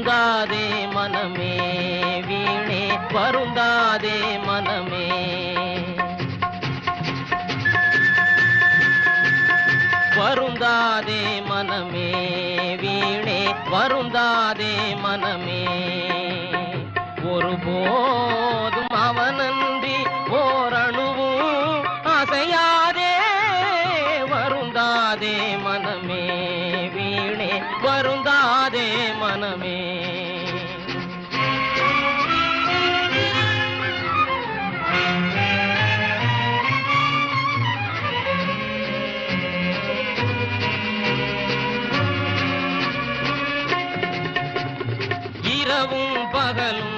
வருந்தாதே மனமே வீணே வருந்தாதே மனமே. வருந்தாதே மனமே வீணே வருந்தாதே மனமே. ஒருபோதும் அவனன்றி ஓரணுவும் அசையாதே வருந்தாதே மனமே வீணே வருந்தாதே மனமே. பகலும்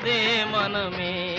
మనదే మనమే.